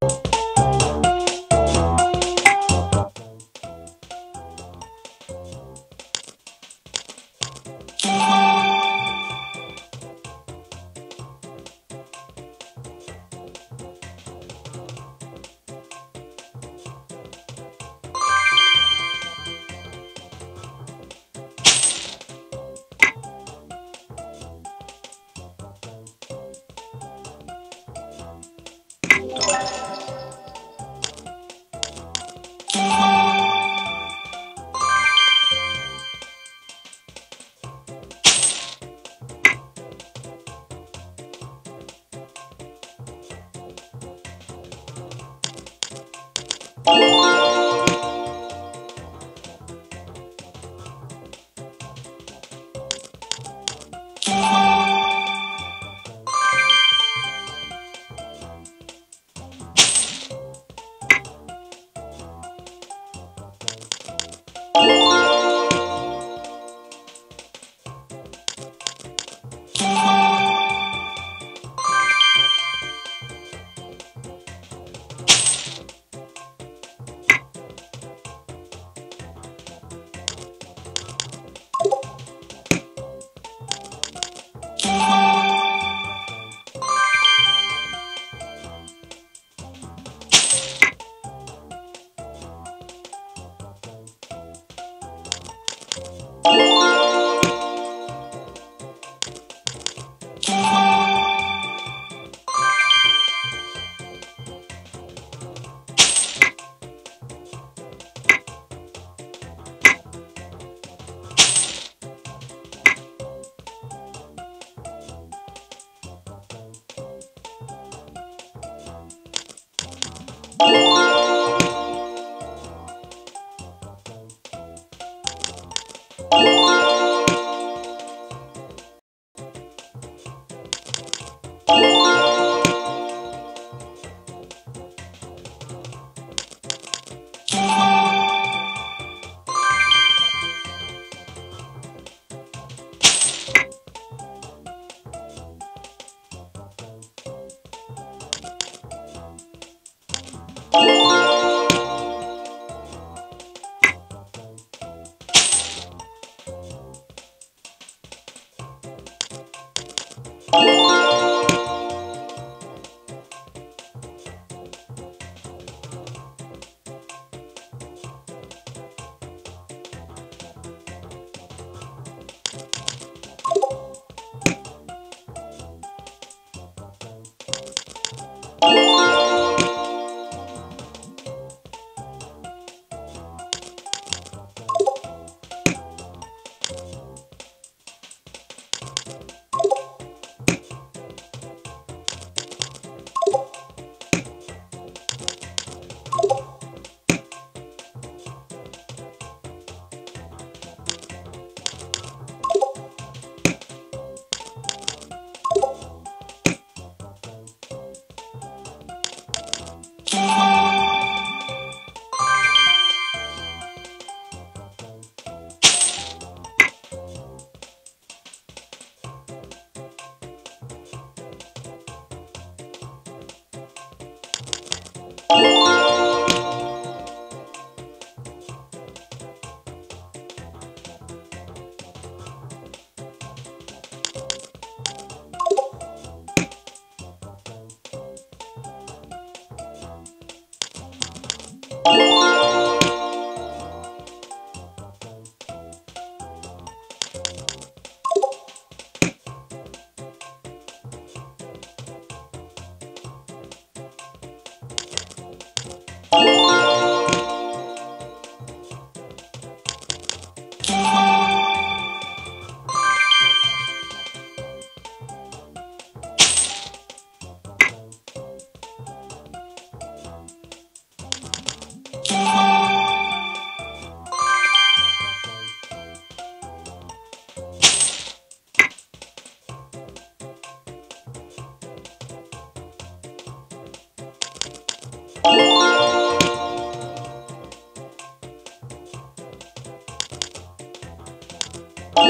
you you.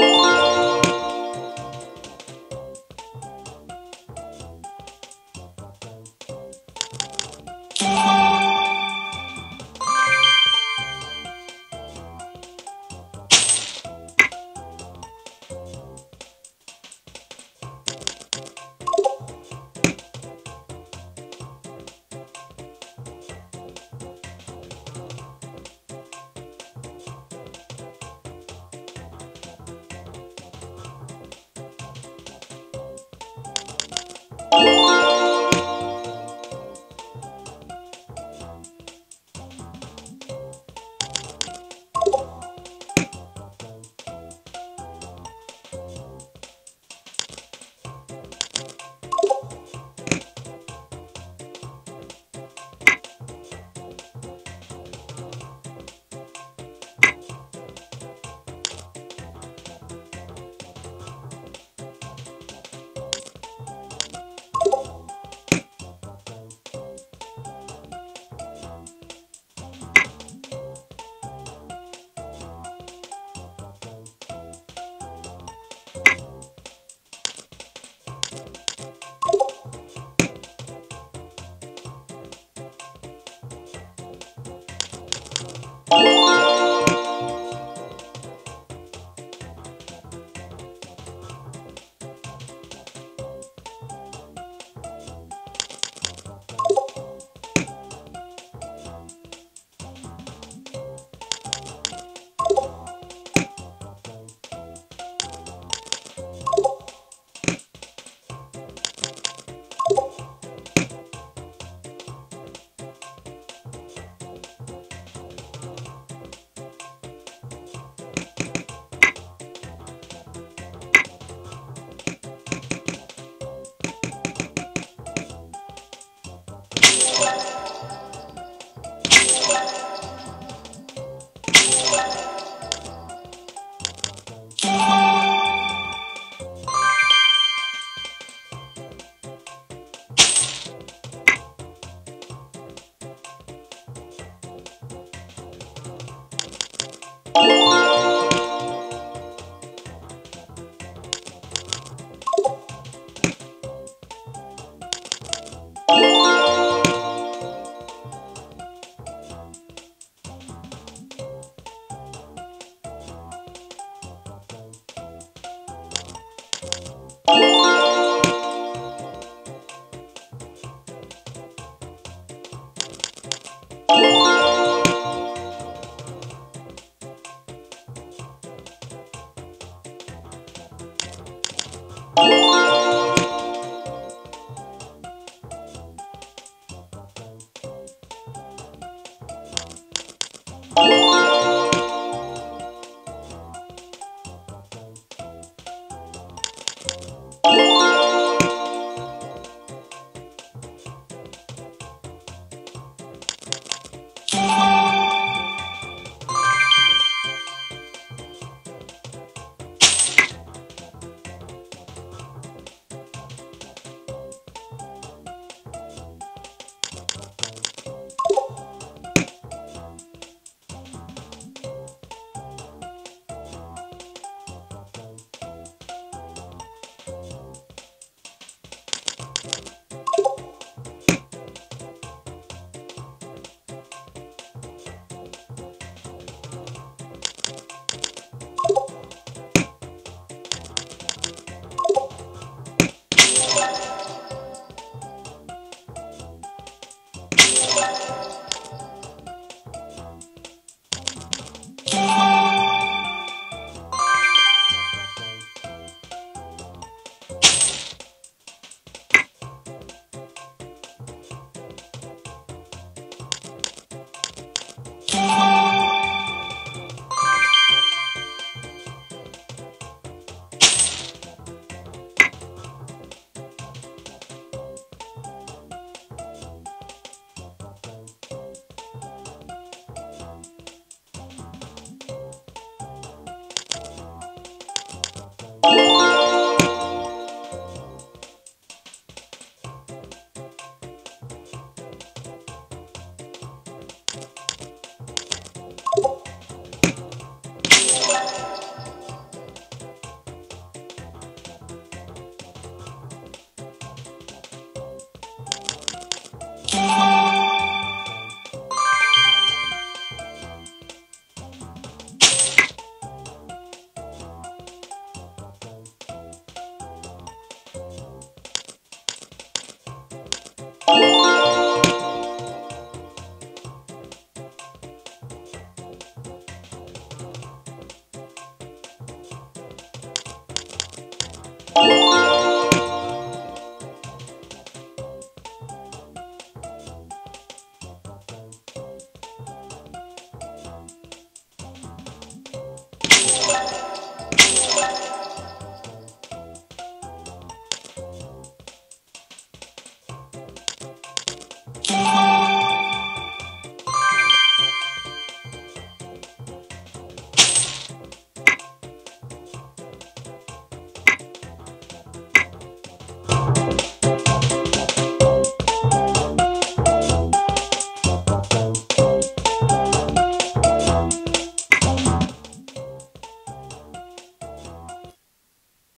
Bye. you